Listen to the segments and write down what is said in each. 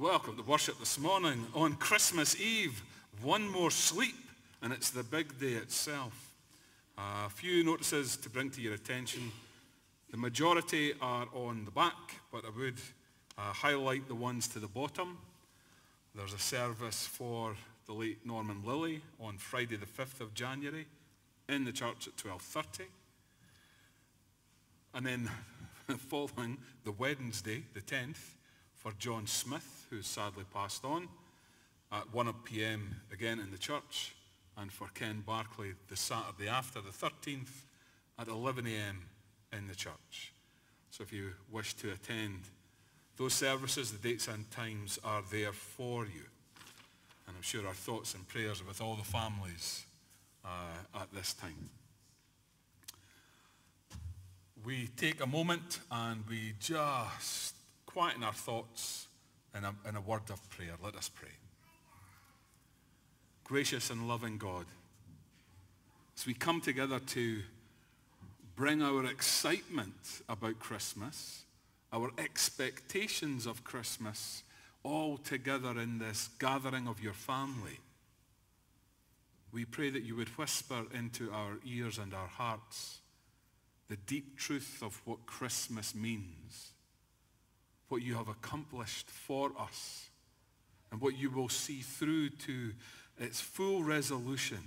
Welcome to worship this morning on Christmas Eve. One more sleep, and it's the big day itself. A few notices to bring to your attention. The majority are on the back, but I would uh, highlight the ones to the bottom. There's a service for the late Norman Lilly on Friday the 5th of January in the church at 12.30. And then following the Wednesday, the 10th, for John Smith, who sadly passed on, at 1 p.m. again in the church, and for Ken Barclay the Saturday after, the 13th, at 11 a.m. in the church. So if you wish to attend those services, the dates and times are there for you. And I'm sure our thoughts and prayers are with all the families uh, at this time. We take a moment and we just quieten our thoughts in a, in a word of prayer. Let us pray. Gracious and loving God, as we come together to bring our excitement about Christmas, our expectations of Christmas, all together in this gathering of your family, we pray that you would whisper into our ears and our hearts the deep truth of what Christmas means what you have accomplished for us and what you will see through to its full resolution.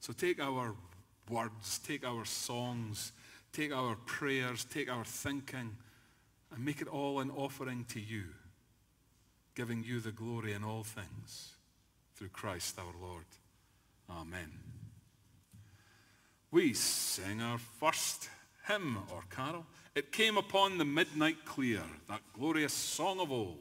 So take our words, take our songs, take our prayers, take our thinking, and make it all an offering to you, giving you the glory in all things through Christ our Lord. Amen. We sing our first hymn or carol. It came upon the midnight clear, that glorious song of old.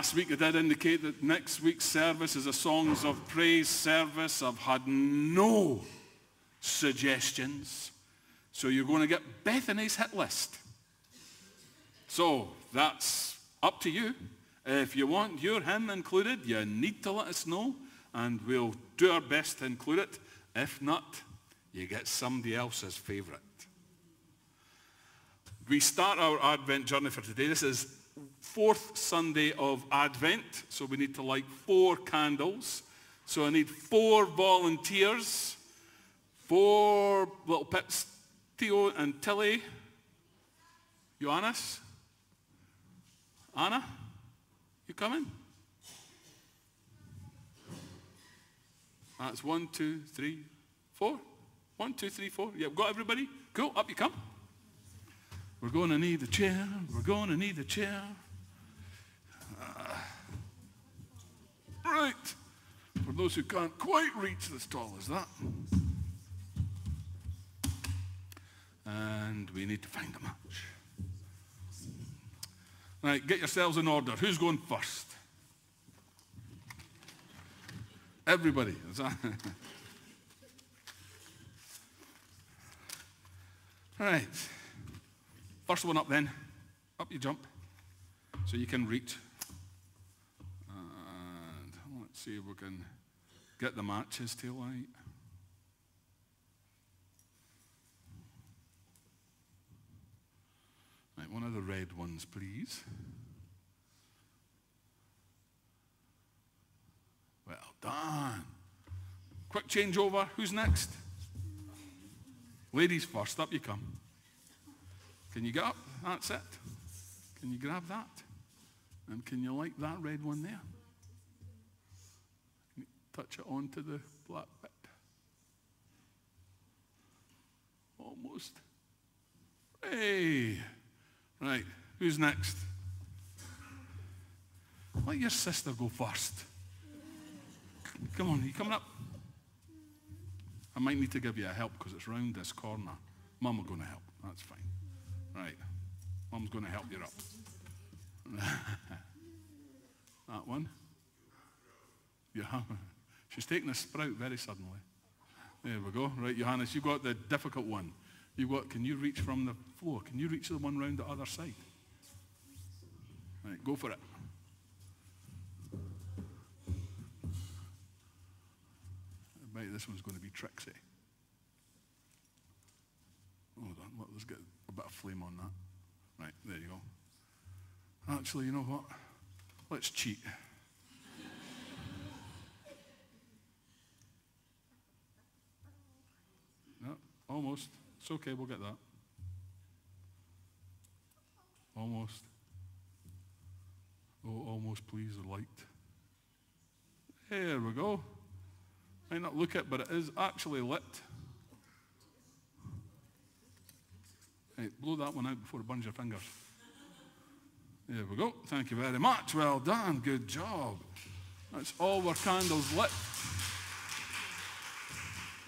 Last week I did indicate that next week's service is a Songs of Praise service. I've had no suggestions. So you're going to get Bethany's hit list. So that's up to you. If you want your hymn included, you need to let us know and we'll do our best to include it. If not, you get somebody else's favourite. We start our Advent journey for today. This is fourth Sunday of Advent, so we need to light four candles. So I need four volunteers, four little pits, Theo and Tilly, Johannes, Anna, you coming? That's one, two, three, four. One, two, three, four. Yeah, got everybody? Cool, up you come. We're going to need the chair. We're going to need the chair. Uh, right. For those who can't quite reach as tall as that. And we need to find a match. Right, get yourselves in order. Who's going first? Everybody. right. First one up then. Up you jump. So you can reach. And let's see if we can get the matches to light. Right, one of the red ones, please. Well done. Quick changeover. Who's next? Ladies first. Up you come. Can you get up? That's it. Can you grab that? And can you light that red one there? touch it onto the black bit. Almost. Hey! Right, who's next? Let your sister go first. Come on, you coming up? I might need to give you a help because it's round this corner. Mum will going to help. That's fine. Right. Mum's going to help you up. that one. Yeah. She's taking a sprout very suddenly. There we go. Right, Johannes, you've got the difficult one. You got, can you reach from the floor? Can you reach the one round the other side? Right, go for it. I bet this one's going to be tricksy. Hold on, let's get a bit of flame on that. Right, there you go. Actually, you know what? Let's cheat. no, almost. It's okay, we'll get that. Almost. Oh, almost please, the light. There we go. Might not look it, but it is actually lit. Hey, blow that one out before it burns your fingers. There we go. Thank you very much. Well done. Good job. That's all our candles lit.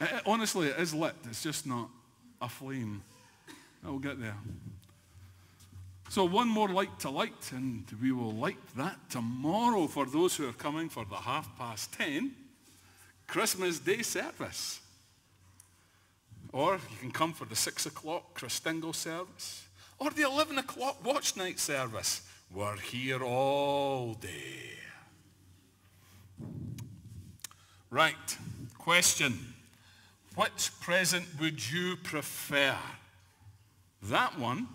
It, it, honestly, it is lit. It's just not a flame. I'll get there. So one more light to light, and we will light that tomorrow for those who are coming for the half past ten Christmas Day service. Or you can come for the 6 o'clock Christingle service. Or the 11 o'clock watch night service. We're here all day. Right. Question. Which present would you prefer? That one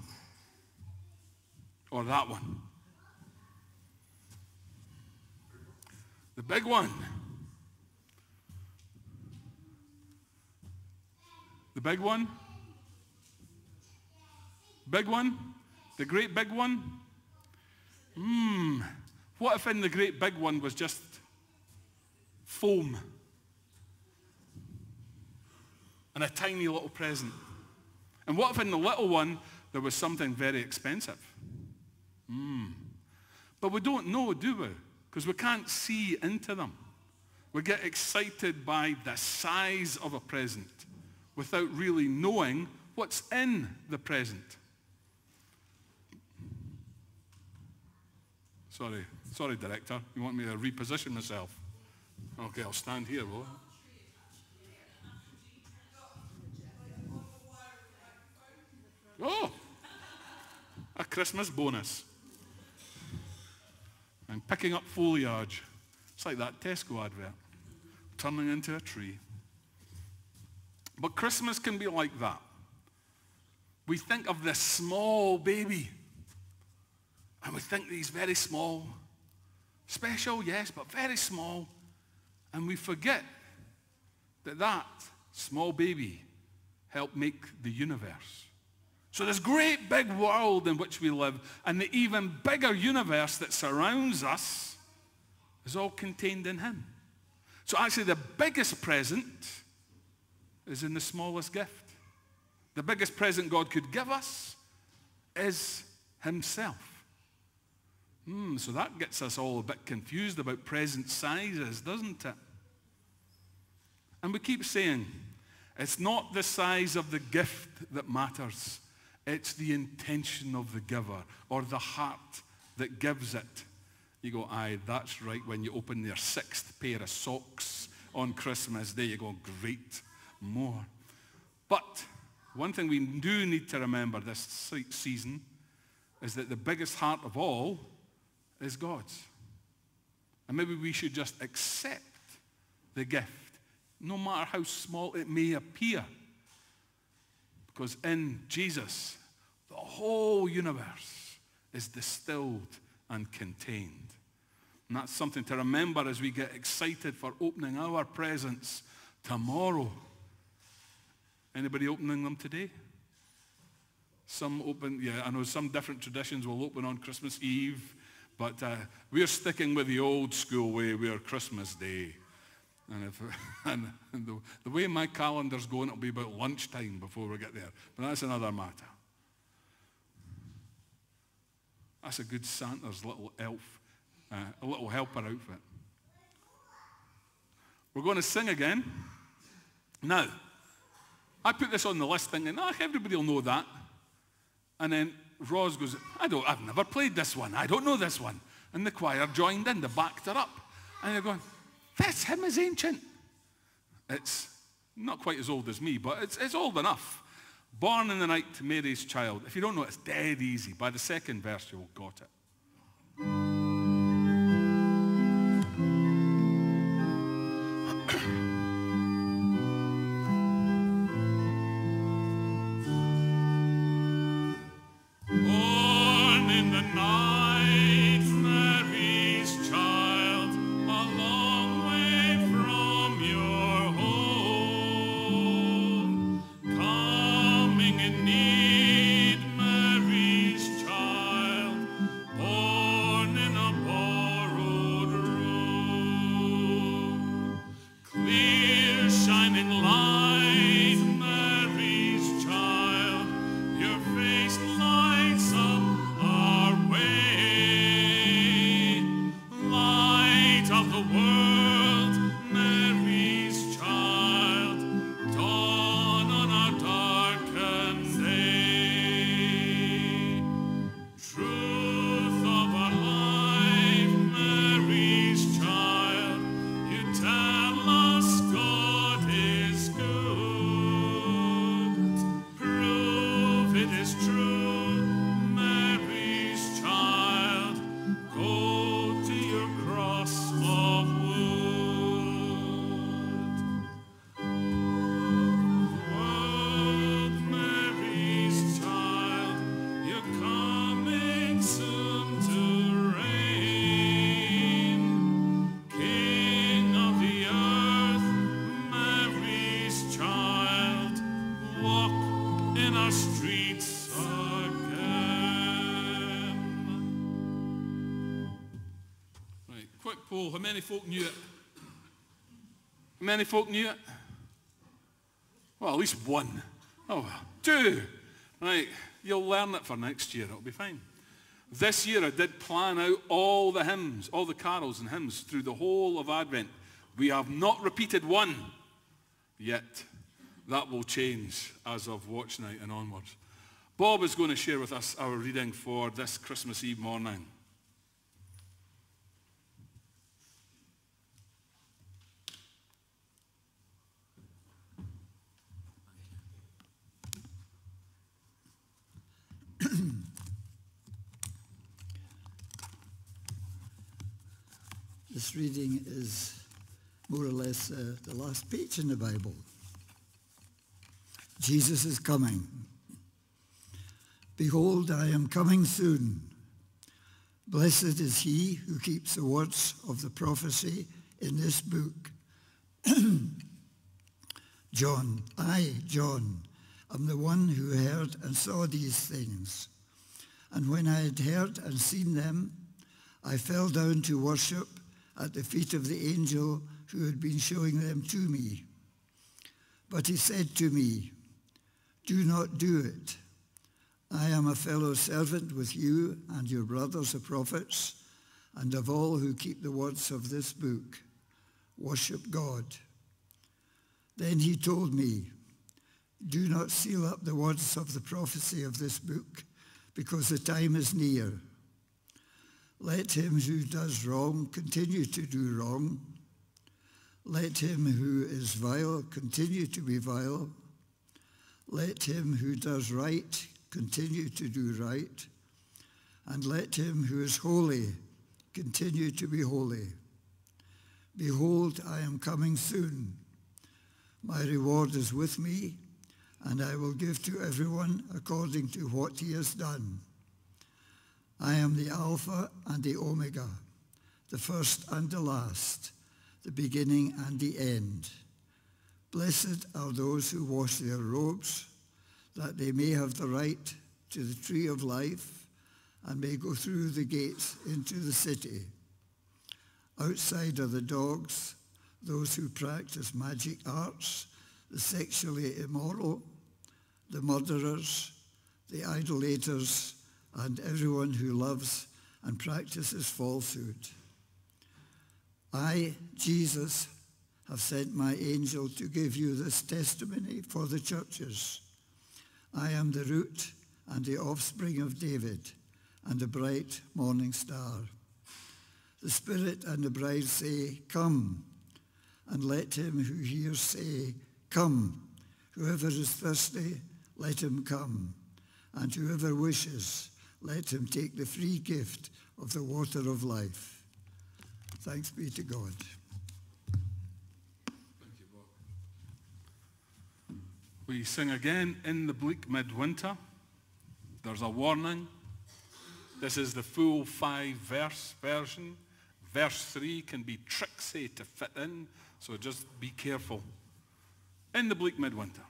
or that one? The big one. The big one? Big one? The great big one? Hmm. What if in the great big one was just foam? And a tiny little present? And what if in the little one there was something very expensive? Hmm. But we don't know, do we? Because we can't see into them. We get excited by the size of a present without really knowing what's in the present. Sorry, Sorry, director. You want me to reposition myself? Okay, I'll stand here, will I? Oh, a Christmas bonus. I'm picking up foliage. It's like that Tesco advert, turning into a tree. But Christmas can be like that. We think of this small baby, and we think that he's very small. Special, yes, but very small. And we forget that that small baby helped make the universe. So this great big world in which we live and the even bigger universe that surrounds us is all contained in him. So actually the biggest present is in the smallest gift. The biggest present God could give us is himself. Hmm, so that gets us all a bit confused about present sizes, doesn't it? And we keep saying, it's not the size of the gift that matters. It's the intention of the giver or the heart that gives it. You go, aye, that's right. When you open their sixth pair of socks on Christmas Day, you go, great, more. But one thing we do need to remember this season is that the biggest heart of all is God's. And maybe we should just accept the gift, no matter how small it may appear. Because in Jesus, the whole universe is distilled and contained. And that's something to remember as we get excited for opening our presents tomorrow. Anybody opening them today? Some open, yeah, I know some different traditions will open on Christmas Eve, but uh, we're sticking with the old school way. We're Christmas Day. And, if, and the, the way my calendar's going, it'll be about lunchtime before we get there. But that's another matter. That's a good Santa's little elf, uh, a little helper outfit. We're going to sing again. Now, I put this on the list thinking, oh, everybody will know that. And then Roz goes, I don't, I've never played this one. I don't know this one. And the choir joined in. They backed her up. And they're going, this hymn is ancient. It's not quite as old as me, but it's, it's old enough. Born in the night, to Mary's child. If you don't know, it's dead easy. By the second verse, you'll got it. How many folk knew it? How many folk knew it? Well, at least one. Oh, well. Two. Right. You'll learn it for next year. It'll be fine. This year I did plan out all the hymns, all the carols and hymns through the whole of Advent. We have not repeated one yet. That will change as of watch night and onwards. Bob is going to share with us our reading for this Christmas Eve morning. This reading is more or less uh, the last page in the Bible. Jesus is coming. Behold, I am coming soon. Blessed is he who keeps the words of the prophecy in this book. John, I, John, am the one who heard and saw these things. And when I had heard and seen them, I fell down to worship at the feet of the angel who had been showing them to me. But he said to me, Do not do it. I am a fellow servant with you and your brothers the prophets, and of all who keep the words of this book. Worship God. Then he told me, Do not seal up the words of the prophecy of this book, because the time is near. Let him who does wrong continue to do wrong. Let him who is vile continue to be vile. Let him who does right continue to do right. And let him who is holy continue to be holy. Behold, I am coming soon. My reward is with me, and I will give to everyone according to what he has done. I am the Alpha and the Omega, the first and the last, the beginning and the end. Blessed are those who wash their robes, that they may have the right to the tree of life and may go through the gates into the city. Outside are the dogs, those who practice magic arts, the sexually immoral, the murderers, the idolaters, and everyone who loves and practices falsehood. I, Jesus, have sent my angel to give you this testimony for the churches. I am the root and the offspring of David and the bright morning star. The Spirit and the bride say, Come, and let him who hears say, Come. Whoever is thirsty, let him come. And whoever wishes, let him take the free gift of the water of life. Thanks be to God. You. We sing again in the bleak midwinter. There's a warning. This is the full five verse version. Verse 3 can be tricksy to fit in, so just be careful. In the bleak midwinter.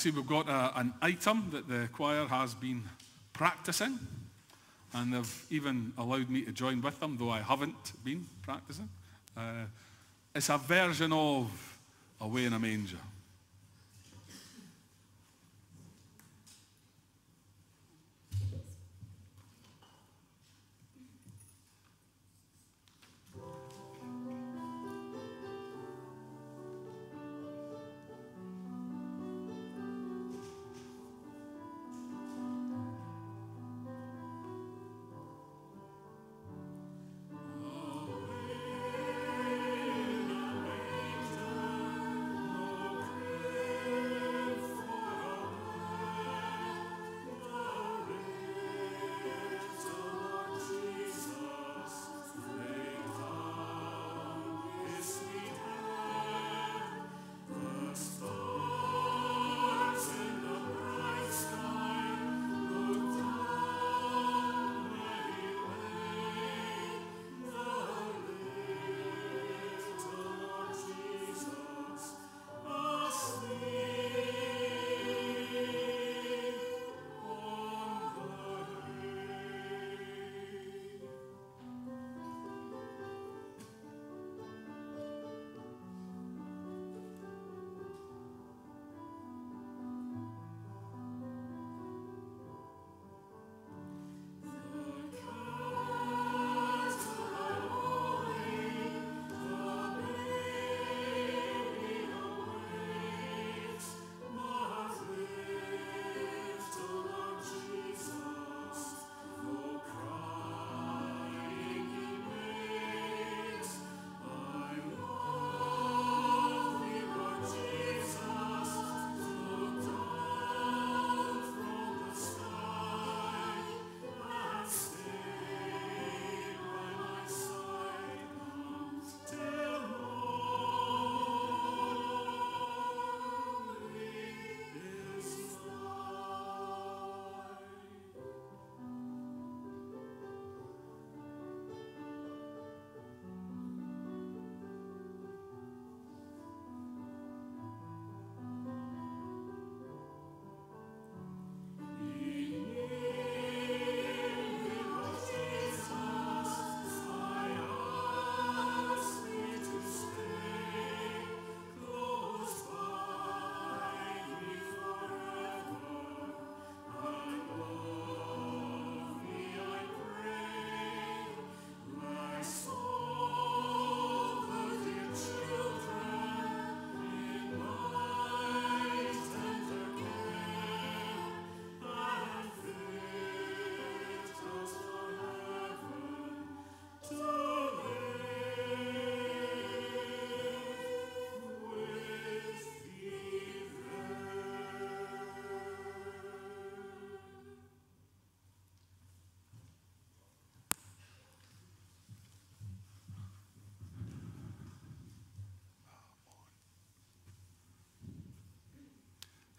See, we've got a, an item that the choir has been practicing, and they've even allowed me to join with them, though I haven't been practicing. Uh, it's a version of Away in a Manger.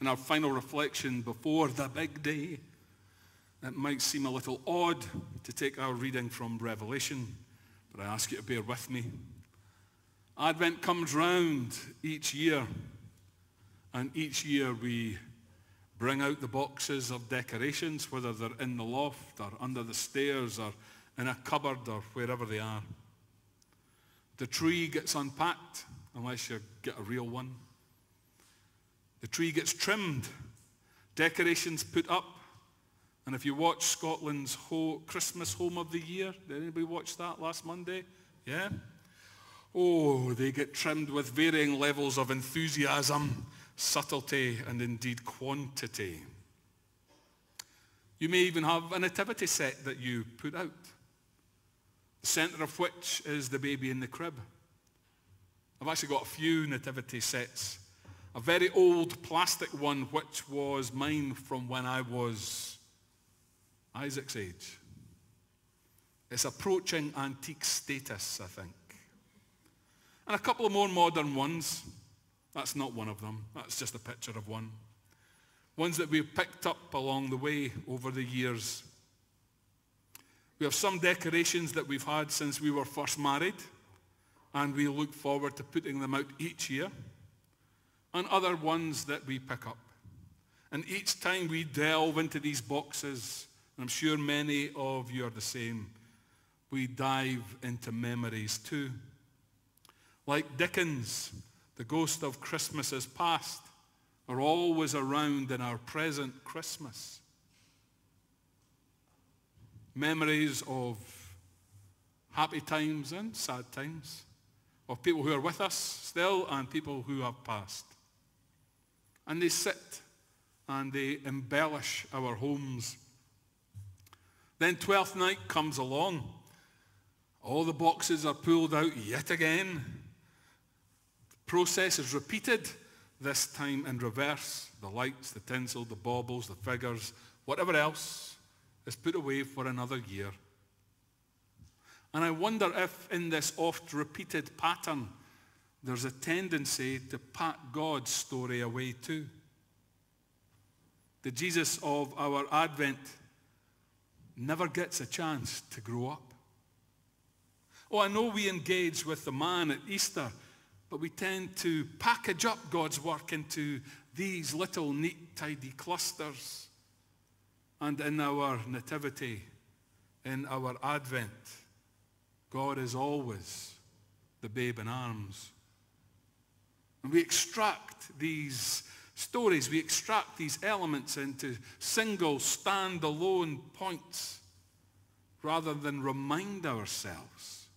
In our final reflection before the big day, it might seem a little odd to take our reading from Revelation, but I ask you to bear with me. Advent comes round each year, and each year we bring out the boxes of decorations, whether they're in the loft or under the stairs or in a cupboard or wherever they are. The tree gets unpacked, unless you get a real one. The tree gets trimmed, decorations put up. And if you watch Scotland's Ho- Christmas Home of the Year, did anybody watch that last Monday? Yeah? Oh, they get trimmed with varying levels of enthusiasm, subtlety, and indeed quantity. You may even have a nativity set that you put out, the center of which is the baby in the crib. I've actually got a few nativity sets a very old plastic one which was mine from when I was Isaac's age. It's approaching antique status, I think. And a couple of more modern ones. That's not one of them. That's just a picture of one. Ones that we've picked up along the way over the years. We have some decorations that we've had since we were first married, and we look forward to putting them out each year and other ones that we pick up. And each time we delve into these boxes, and I'm sure many of you are the same, we dive into memories too. Like Dickens, the ghost of Christmases past are always around in our present Christmas. Memories of happy times and sad times, of people who are with us still and people who have passed. And they sit and they embellish our homes. Then Twelfth Night comes along. All the boxes are pulled out yet again. The process is repeated, this time in reverse. The lights, the tinsel, the baubles, the figures, whatever else is put away for another year. And I wonder if in this oft repeated pattern, there's a tendency to pack God's story away too. The Jesus of our Advent never gets a chance to grow up. Oh, I know we engage with the man at Easter, but we tend to package up God's work into these little neat, tidy clusters. And in our nativity, in our Advent, God is always the babe in arms. And we extract these stories, we extract these elements into single, stand-alone points rather than remind ourselves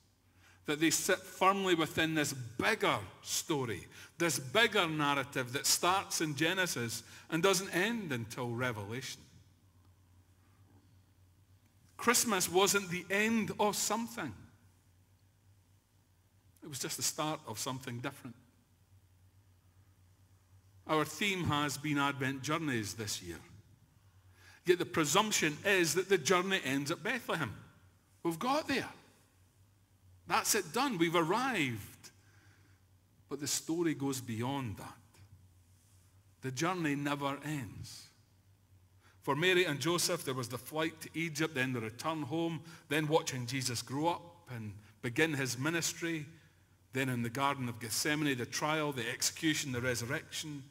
that they sit firmly within this bigger story, this bigger narrative that starts in Genesis and doesn't end until Revelation. Christmas wasn't the end of something. It was just the start of something different. Our theme has been Advent journeys this year. Yet the presumption is that the journey ends at Bethlehem. We've got there. That's it done. We've arrived. But the story goes beyond that. The journey never ends. For Mary and Joseph, there was the flight to Egypt, then the return home, then watching Jesus grow up and begin his ministry, then in the Garden of Gethsemane, the trial, the execution, the resurrection.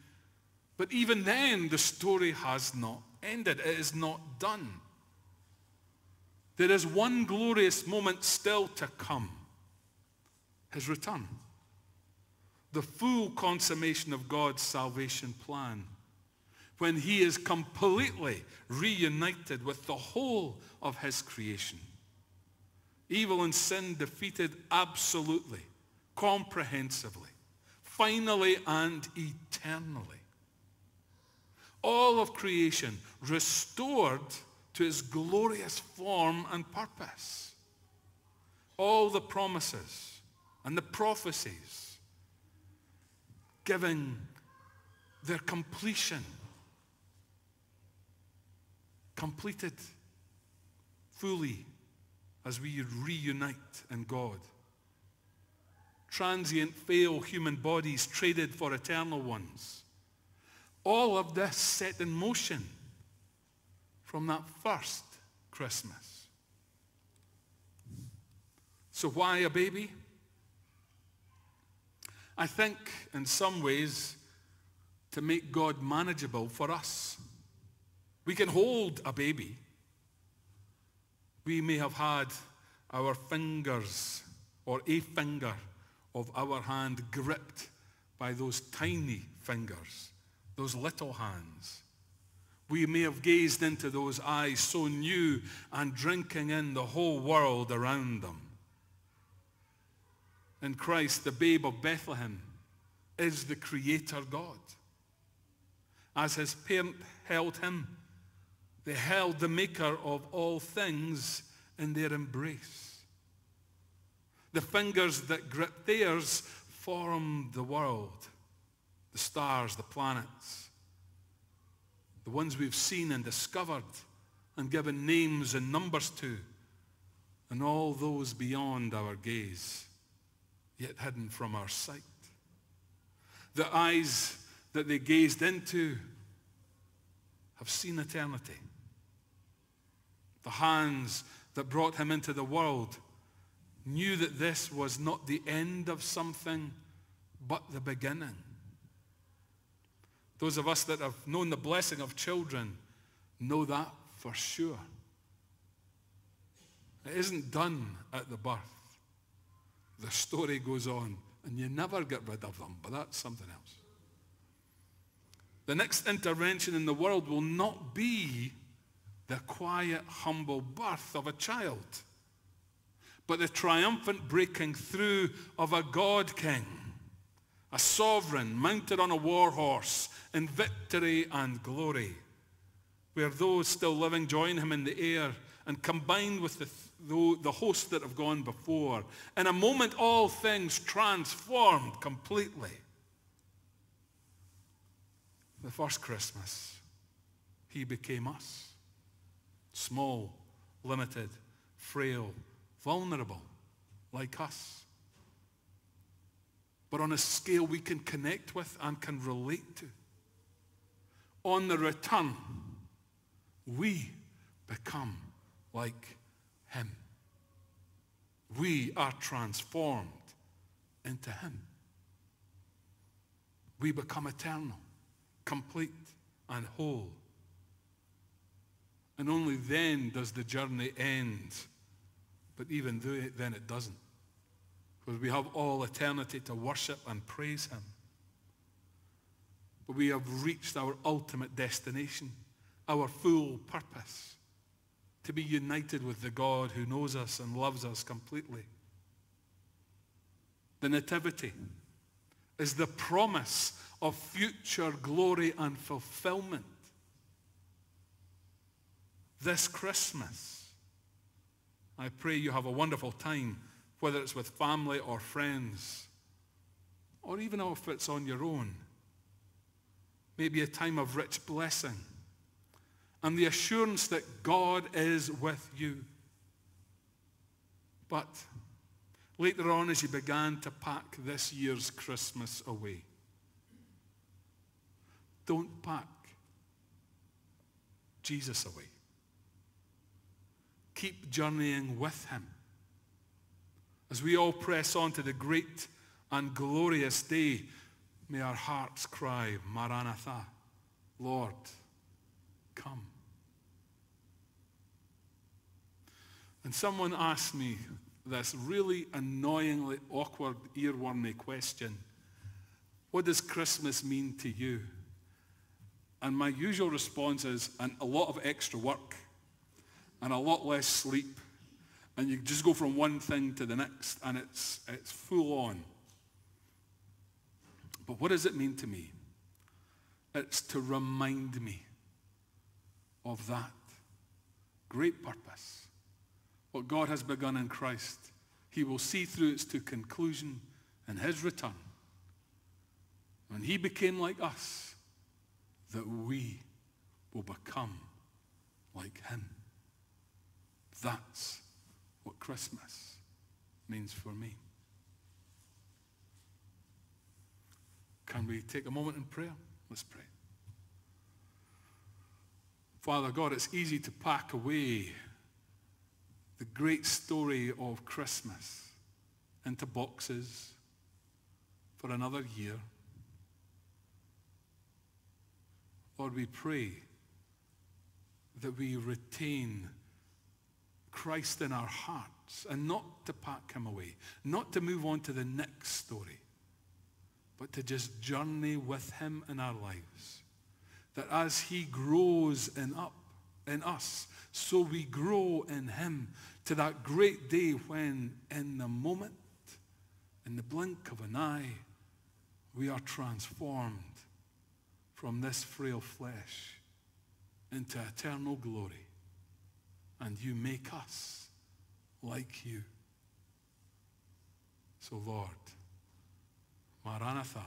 But even then, the story has not ended. It is not done. There is one glorious moment still to come. His return. The full consummation of God's salvation plan. When he is completely reunited with the whole of his creation. Evil and sin defeated absolutely, comprehensively, finally and eternally all of creation restored to its glorious form and purpose. All the promises and the prophecies giving their completion, completed fully as we reunite in God. Transient, fail human bodies traded for eternal ones all of this set in motion from that first Christmas. So why a baby? I think in some ways to make God manageable for us. We can hold a baby. We may have had our fingers or a finger of our hand gripped by those tiny fingers those little hands. We may have gazed into those eyes so new and drinking in the whole world around them. In Christ, the babe of Bethlehem is the creator God. As his parent held him, they held the maker of all things in their embrace. The fingers that gripped theirs formed the world the stars, the planets, the ones we've seen and discovered and given names and numbers to, and all those beyond our gaze, yet hidden from our sight. The eyes that they gazed into have seen eternity. The hands that brought him into the world knew that this was not the end of something, but the beginning. Those of us that have known the blessing of children know that for sure. It isn't done at the birth. The story goes on, and you never get rid of them, but that's something else. The next intervention in the world will not be the quiet, humble birth of a child, but the triumphant breaking through of a God King, a sovereign mounted on a war horse in victory and glory, where those still living join him in the air and combined with the, the, the hosts that have gone before. In a moment, all things transformed completely. The first Christmas, he became us. Small, limited, frail, vulnerable, like us. But on a scale we can connect with and can relate to. On the return, we become like him. We are transformed into him. We become eternal, complete, and whole. And only then does the journey end. But even then it doesn't. Because we have all eternity to worship and praise him. But we have reached our ultimate destination, our full purpose, to be united with the God who knows us and loves us completely. The Nativity is the promise of future glory and fulfillment. This Christmas, I pray you have a wonderful time, whether it's with family or friends, or even if it's on your own. Maybe a time of rich blessing and the assurance that God is with you. But later on, as you began to pack this year's Christmas away, don't pack Jesus away. Keep journeying with him. As we all press on to the great and glorious day, may our hearts cry, Maranatha, Lord, come. And someone asked me this really annoyingly awkward, earwormy question. What does Christmas mean to you? And my usual response is, and a lot of extra work and a lot less sleep. And you just go from one thing to the next and it's, it's full on. But what does it mean to me? It's to remind me of that great purpose. What God has begun in Christ, he will see through it to conclusion in his return. When he became like us, that we will become like him. That's what Christmas means for me. Can we take a moment in prayer? Let's pray. Father God, it's easy to pack away the great story of Christmas into boxes for another year. Lord, we pray that we retain Christ in our hearts and not to pack him away, not to move on to the next story, but to just journey with him in our lives. That as he grows in up in us, so we grow in him to that great day when in the moment, in the blink of an eye, we are transformed from this frail flesh into eternal glory. And you make us like you. So Lord, Maranatha,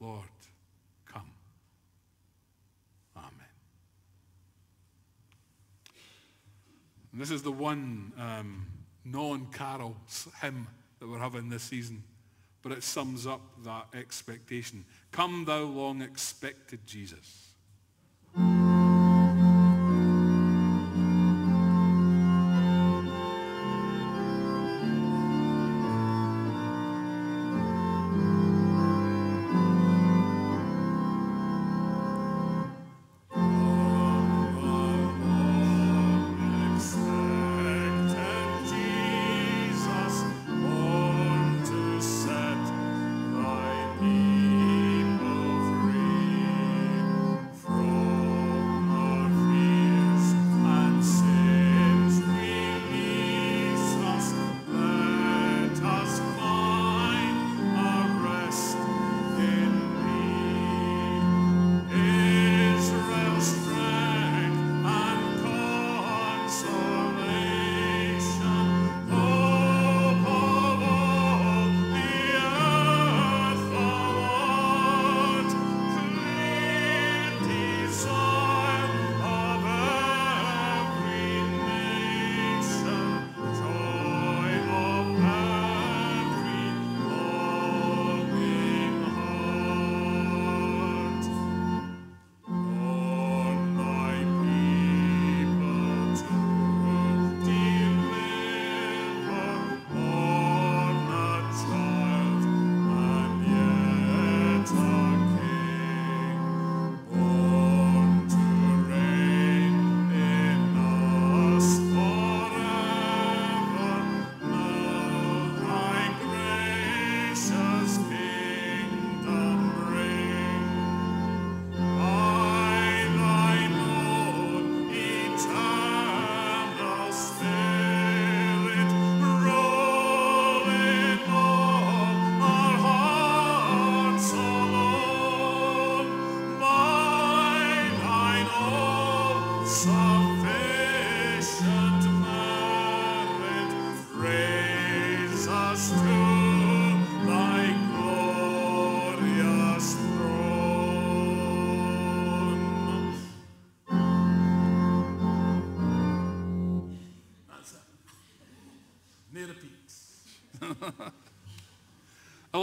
Lord, come. Amen. And this is the one um, non-carol hymn that we're having this season, but it sums up that expectation. Come thou long expected Jesus.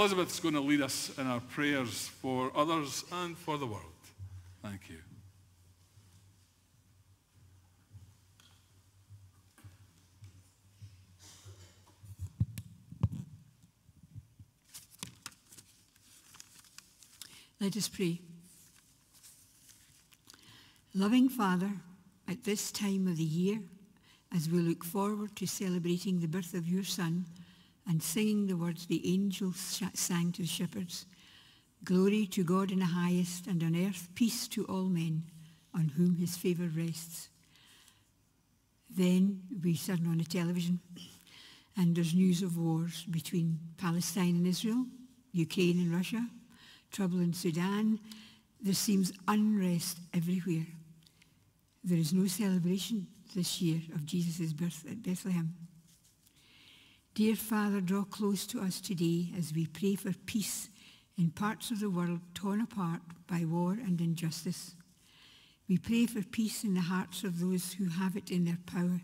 Elizabeth's going to lead us in our prayers for others and for the world. Thank you. Let us pray. Loving Father, at this time of the year, as we look forward to celebrating the birth of your Son and singing the words the angels sang to the shepherds, Glory to God in the highest, and on earth peace to all men on whom his favour rests. Then we turn on the television and there's news of wars between Palestine and Israel, Ukraine and Russia, trouble in Sudan. There seems unrest everywhere. There is no celebration this year of Jesus' birth at Bethlehem. Dear Father, draw close to us today as we pray for peace in parts of the world torn apart by war and injustice. We pray for peace in the hearts of those who have it in their power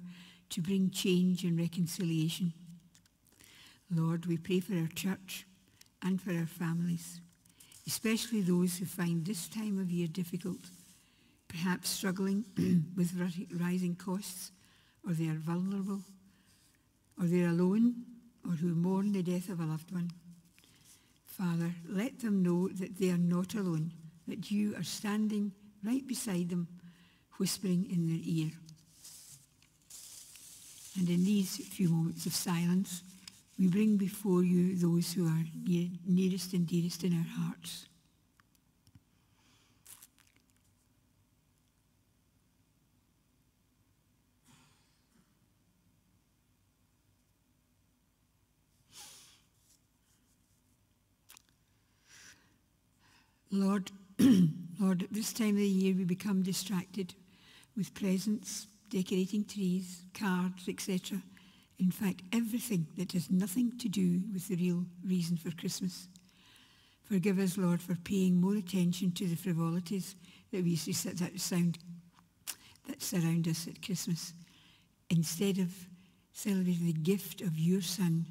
to bring change and reconciliation. Lord, we pray for our church and for our families, especially those who find this time of year difficult, perhaps struggling with rising costs, or they are vulnerable, or they're alone, or who mourn the death of a loved one. Father, let them know that they are not alone, that you are standing right beside them, whispering in their ear. And in these few moments of silence, we bring before you those who are near, nearest and dearest in our hearts. Lord, Lord, at this time of the year we become distracted with presents, decorating trees, cards, etc. In fact, everything that has nothing to do with the real reason for Christmas. Forgive us, Lord, for paying more attention to the frivolities that we see that sound that surround us at Christmas, instead of celebrating the gift of your Son.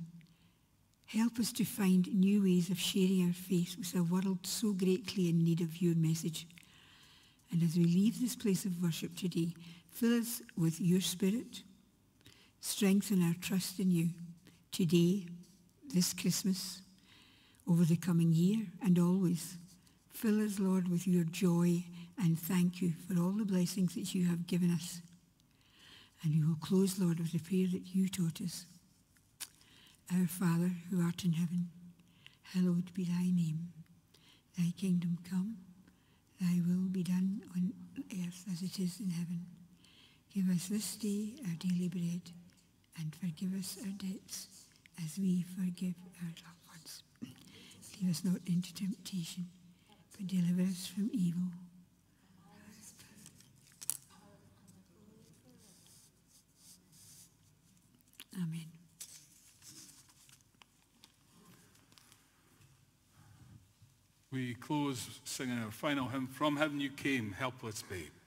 Help us to find new ways of sharing our faith with a world so greatly in need of your message. And as we leave this place of worship today, fill us with your spirit, strengthen our trust in you today, this Christmas, over the coming year, and always. Fill us, Lord, with your joy and thank you for all the blessings that you have given us. And we will close, Lord, with the prayer that you taught us. Our Father, who art in heaven, hallowed be thy name. Thy kingdom come, thy will be done on earth as it is in heaven. Give us this day our daily bread, and forgive us our debts as we forgive our loved ones. Lead us not into temptation, but deliver us from evil. Amen. We close singing our final hymn, From Heaven You Came, Helpless Babe.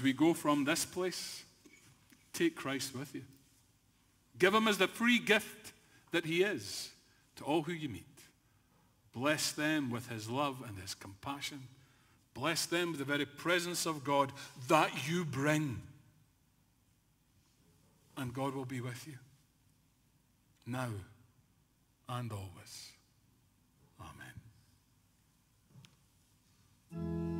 As we go from this place, take Christ with you. Give him as the free gift that he is to all who you meet. Bless them with his love and his compassion. Bless them with the very presence of God that you bring. And God will be with you now and always. Amen.